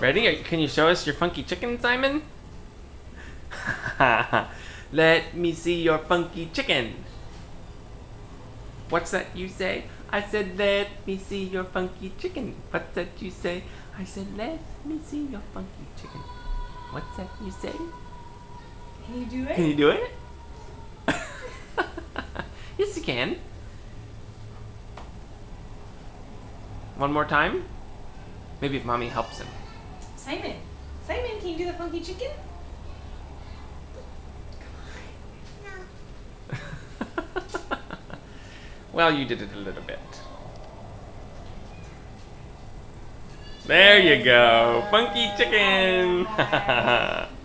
Ready? Can you show us your funky chicken, Simon? Let me see your funky chicken. What's that you say? I said, let me see your funky chicken. What's that you say? I said, let me see your funky chicken. What's that you say? Can you do it? Can you do it? yes, you can. One more time? Maybe if mommy helps him. Simon. Simon, can you do the funky chicken? well, you did it a little bit. There you go. Funky chicken.